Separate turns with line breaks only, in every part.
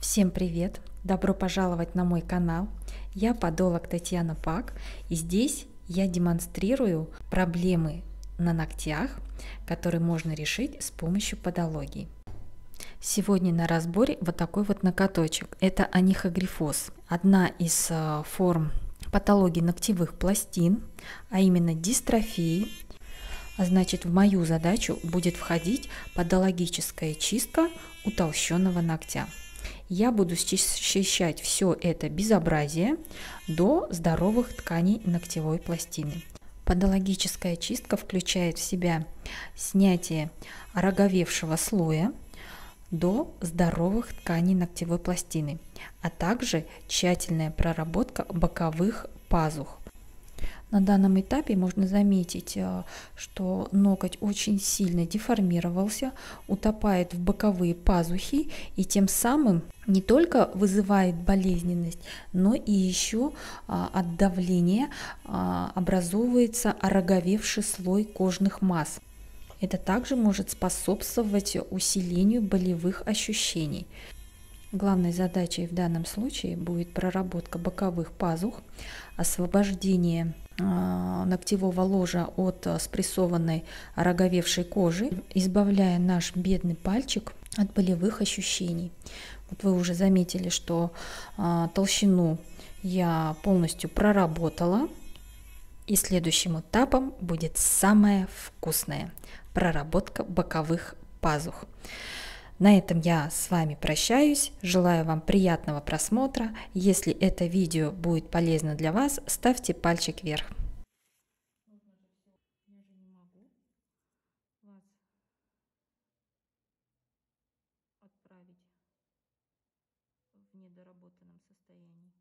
Всем привет! Добро пожаловать на мой канал. Я подолог Татьяна Пак и здесь я демонстрирую проблемы на ногтях, которые можно решить с помощью подологии. Сегодня на разборе вот такой вот ноготочек. Это анихогрифоз. Одна из э, форм патологии ногтевых пластин, а именно дистрофии. А значит, в мою задачу будет входить подологическая чистка утолщенного ногтя я буду счищать все это безобразие до здоровых тканей ногтевой пластины. Подологическая чистка включает в себя снятие роговевшего слоя до здоровых тканей ногтевой пластины, а также тщательная проработка боковых пазух. На данном этапе можно заметить, э, что ноготь очень сильно деформировался, утопает в боковые пазухи и тем самым не только вызывает болезненность, но и еще а, от давления а, образовывается ороговевший слой кожных масс. Это также может способствовать усилению болевых ощущений. Главной задачей в данном случае будет проработка боковых пазух, освобождение а, ногтевого ложа от спрессованной роговевшей кожи, избавляя наш бедный пальчик от болевых ощущений. Вот вы уже заметили, что а, толщину я полностью проработала. И следующим этапом будет самое вкусное – проработка боковых пазух. На этом я с вами прощаюсь. Желаю вам приятного просмотра. Если это видео будет полезно для вас, ставьте пальчик вверх. недоработанном состоянии.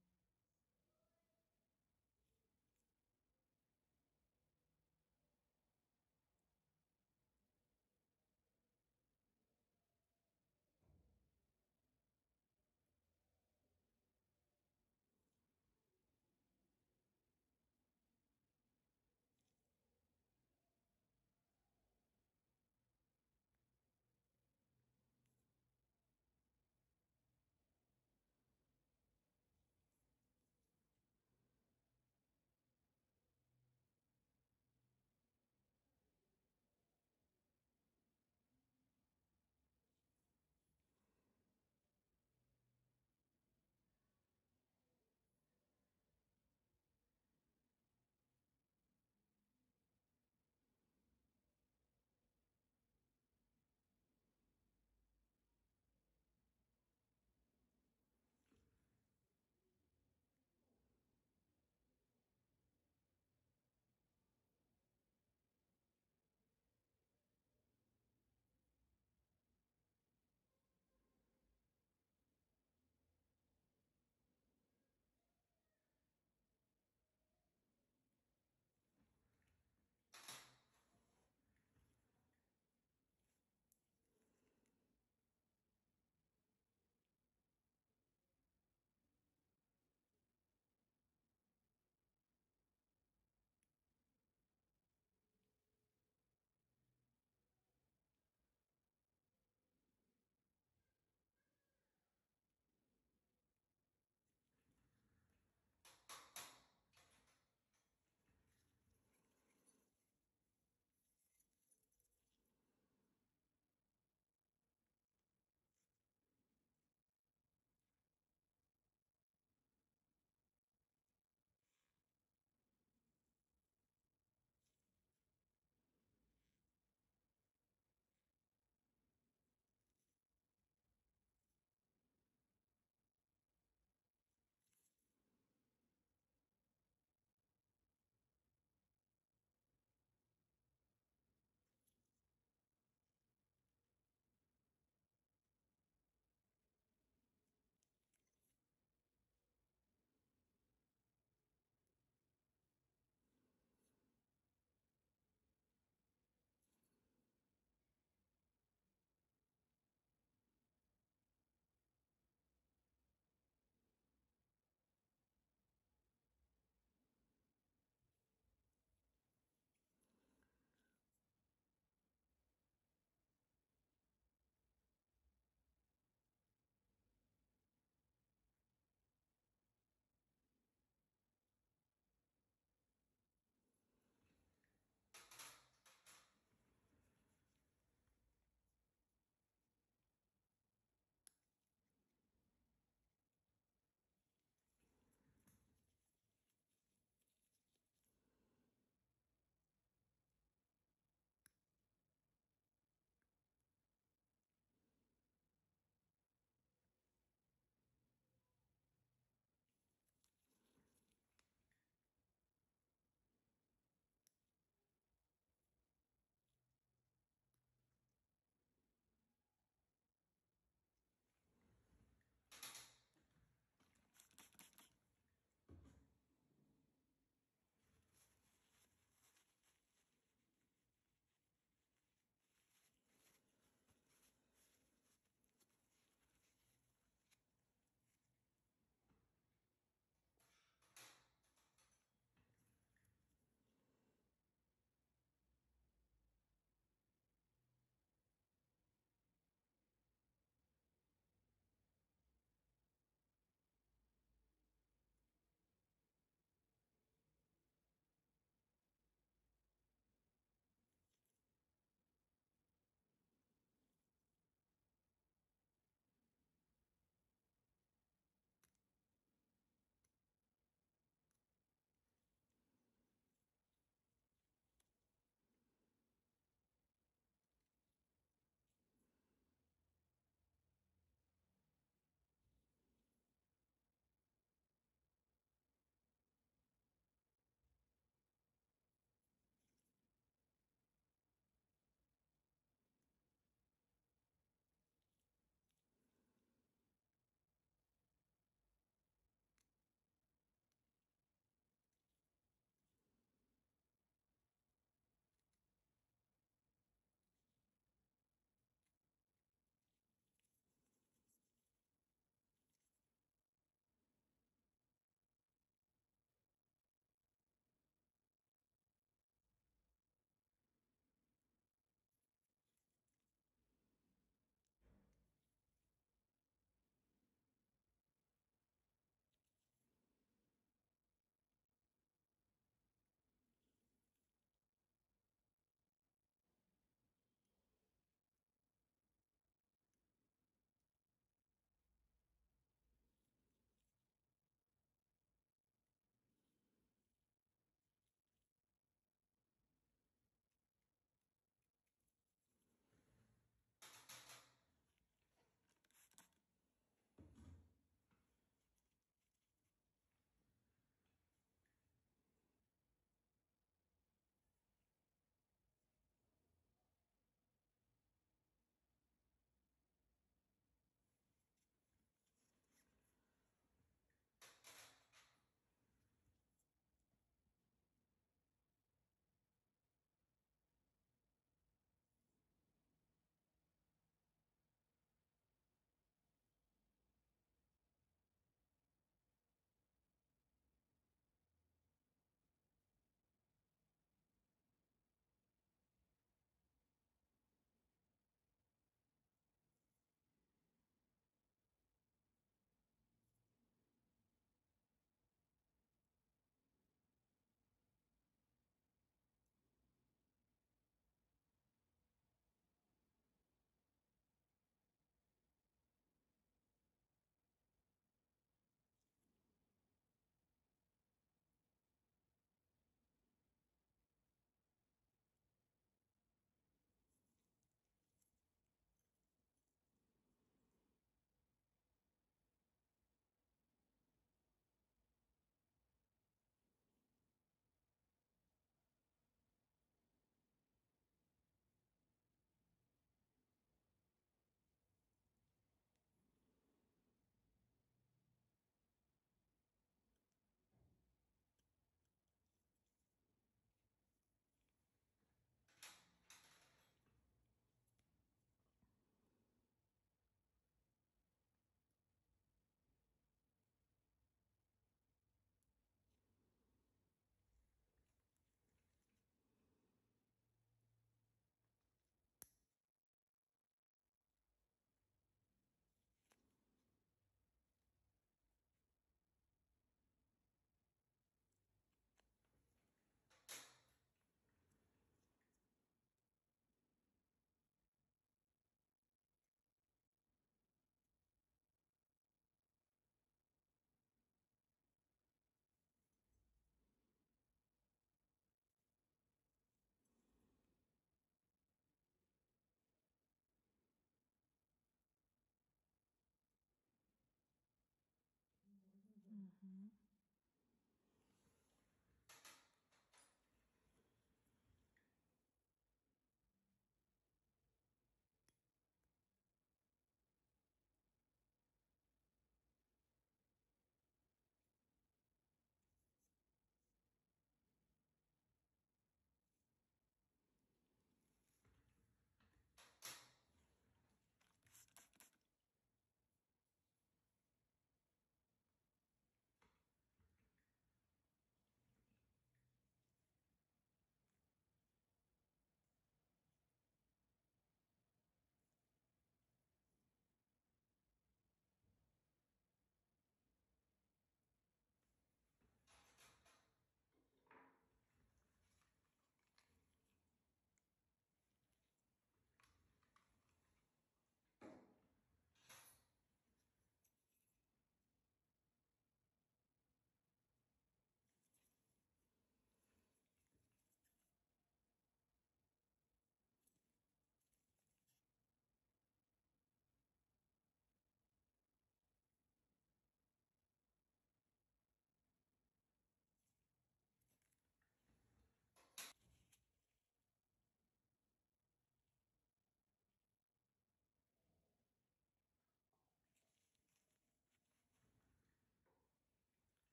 mmhmm.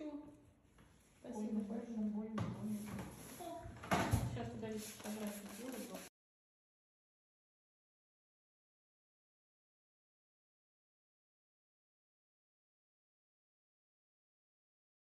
Больно,
Спасибо.
больно.
Сейчас подали фотографию.